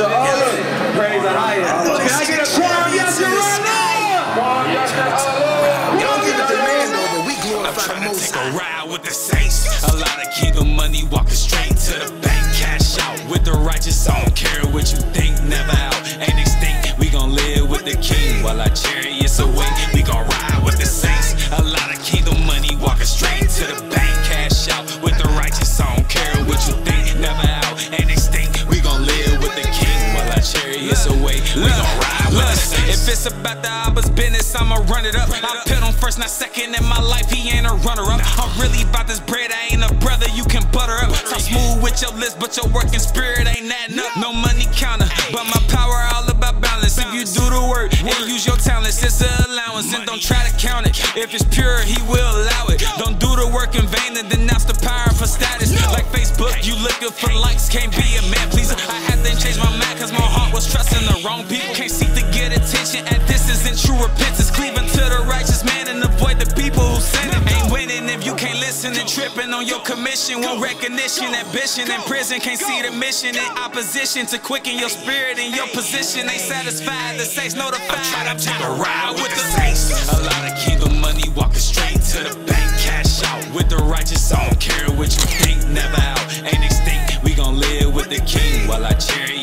to all of. Praise the highest. Can I get a choir? Yes, you're Y'all give it to Mando, but we glorify the most high. ride with the saints. A lot of kingdom money walking straight to the bank, cash out with the righteous. I don't care what you think, never out. Ain't extinct, we gon' live with the king while our chariots away. We gon' ride with the saints. A lot our chariots away. We gon' ride with. If it's about the Abba's business, I'ma run it up. I put on first, not second in my life. He ain't a runner up. I'm really about this bread. I ain't a brother you can butter up. Talk smooth with your list, but your working spirit ain't that up. No money counter, but my power all about balance. If you do the work and use your talents, it's an allowance. And don't try to count it. If it's pure, he will allow it. Don't do the work in vain and denounce the power for status. Like Facebook, you looking for likes, can't be a Wrong people can't seek to get attention, and this isn't true repentance. Cleaving to the righteous man and avoid the people who sin. Ain't winning if you can't listen and tripping on your commission. Want recognition, ambition in prison. Can't see the mission in opposition to quicken your spirit and your position. Ain't satisfied, the saints notified. I'm trying to take a ride with the saints. A lot of kingdom money walking straight to the bank. Cash out with the righteous. I don't care what you think, never out. Ain't extinct, we gon' live with the king while I cherish.